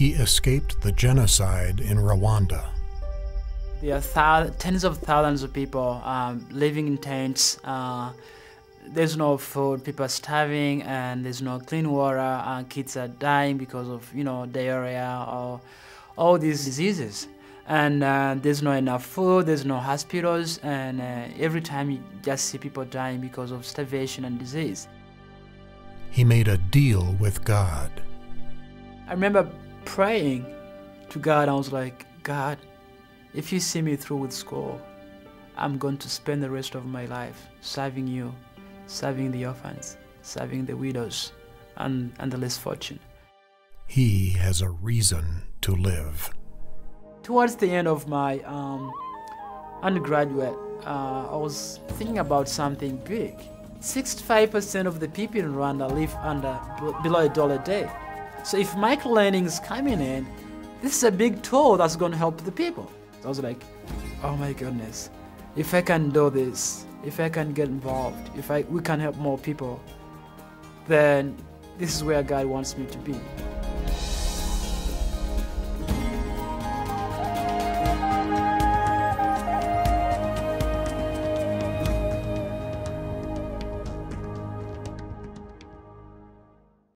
He escaped the genocide in Rwanda. There are tens of thousands of people um, living in tents. Uh, there's no food, people are starving, and there's no clean water. and kids are dying because of you know diarrhea or all these diseases. And uh, there's not enough food, there's no hospitals, and uh, every time you just see people dying because of starvation and disease. He made a deal with God. I remember praying to God. I was like, God, if you see me through with school, I'm going to spend the rest of my life serving you, serving the orphans, serving the widows, and, and the less fortunate. He has a reason to live. Towards the end of my um, undergraduate, uh, I was thinking about something big. 65% of the people in Rwanda live under below a dollar a day. So if microlearning is coming in, this is a big tool that's going to help the people. So I was like, oh my goodness, if I can do this, if I can get involved, if I we can help more people, then this is where God wants me to be.